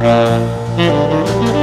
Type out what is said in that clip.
Thank ờ. you.